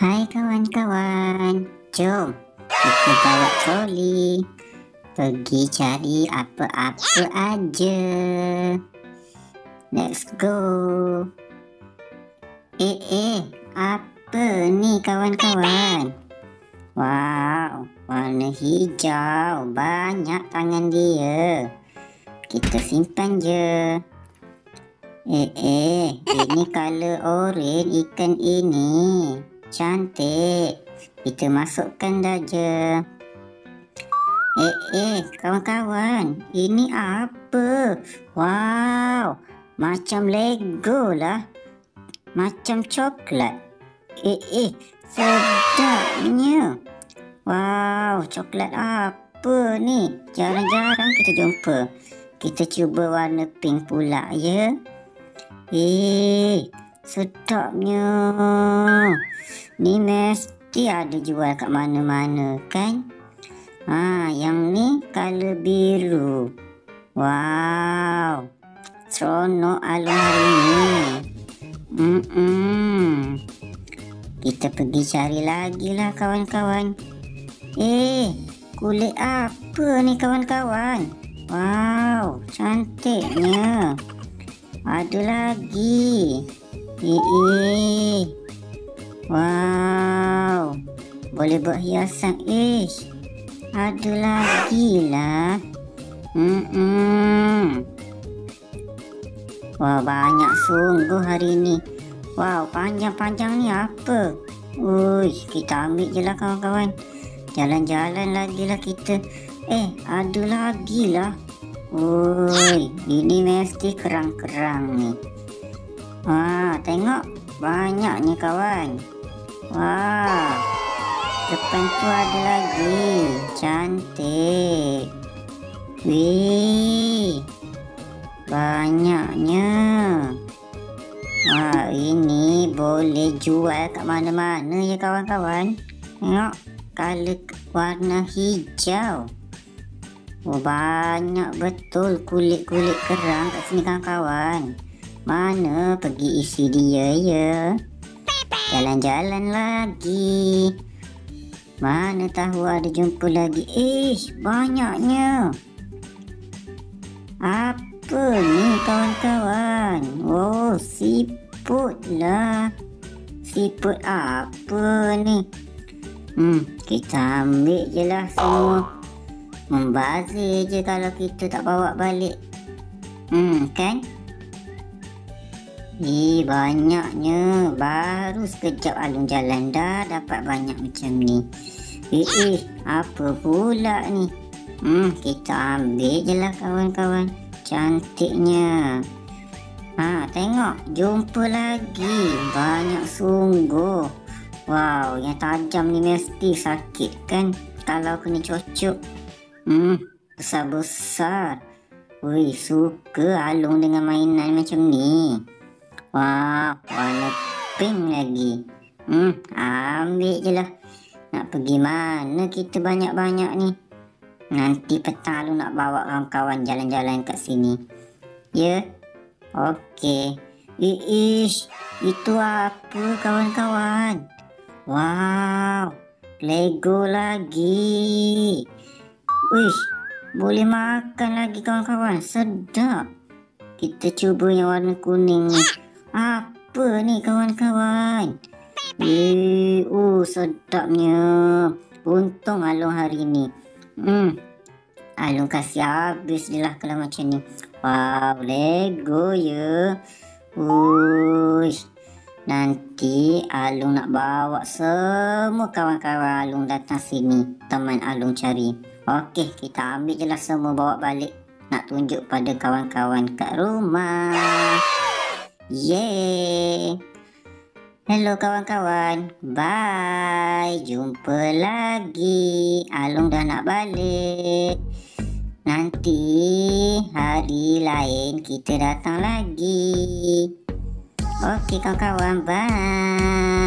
Hai kawan-kawan, jom kita bawa troli pergi cari apa-apa aja. Let's go. Eh eh, apa ni kawan-kawan? Wow, warna hijau, banyak tangan dia. Kita simpan je. Eh eh, ini color orange ikan ini. Cantik. Kita masukkan dah je. Eh, eh, kawan-kawan. Ini apa? Wow. Macam Lego lah. Macam coklat. Eh, eh, sedapnya. Wow, coklat apa ni? Jarang-jarang kita jumpa. Kita cuba warna pink pula, ya? Eh, sedapnya. Ni mesti ada jual kat mana-mana kan? Ha, yang ni color biru. Wow. Seronok alun hari ni. Hmm, -mm. Kita pergi cari lagi lah kawan-kawan. Eh, kulit apa ni kawan-kawan? Wow, cantiknya. Ada lagi. Eh. Wow. Boleh buat hiasan. Ish. Ada lagi lah. Hmm, -mm. Wah, banyak sungguh hari ni. Wow, panjang-panjang ni apa? Uish, kita ambil je lah kawan-kawan. Jalan-jalan lagi lah kita. Eh, ada lagi lah. Ui, ini mesti kerang-kerang ni. Wah, tengok. Banyaknya kawan. Wah. Depan tu ada lagi. Cantik. Wih. Banyaknya. Wah, ini boleh jual kat mana-mana ya kawan-kawan. Tengok. Color warna hijau. Oh, banyak betul kulit-kulit kerang kat sini kawan-kawan. Mana pergi isi dia ya? Jalan-jalan lagi. Mana tahu ada jumpa lagi. Ish, banyaknya. Apa ni kawan-kawan? Oh, siput lah. Siput apa ni? Hmm, kita ambil je lah semua. Membazir je kalau kita tak bawa balik. Hmm, kan? Eh, banyaknya. Baru sekejap alung jalan dah dapat banyak macam ni. Eh, eh, apa pula ni? Hmm, kita ambil je lah kawan-kawan. Cantiknya. Ha, tengok. Jumpa lagi. Banyak sungguh. Wow, yang tajam ni mesti sakit kan? Kalau kena cocok. Hmm, besar-besar. Wih, suka alung dengan mainan macam ni. Wah, warna pink lagi. Hmm, ambil je lah. Nak pergi mana kita banyak-banyak ni? Nanti petang lu nak bawa kawan-kawan jalan-jalan kat sini. Ya? Okey. Iish, itu apa kawan-kawan? Wow, Lego lagi. Wish, boleh makan lagi kawan-kawan. Sedap. Kita cuba yang warna kuning ni. Apa ni kawan-kawan? Eh, oh sedapnya. Untung Alung hari ni. Hmm. Alung kasih habis je lah kalau macam ni. Wow, Lego ya. Uish. Nanti Alung nak bawa semua kawan-kawan Alung datang sini. Teman Alung cari. Okey, kita ambil je lah semua bawa balik. Nak tunjuk pada kawan-kawan kat rumah. Yeay. Hello kawan-kawan. Bye. Jumpa lagi. Alung dah nak balik. Nanti hari lain kita datang lagi. Okey kawan-kawan. Bye.